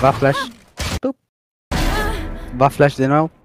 Vá flash. Vá flash de novo.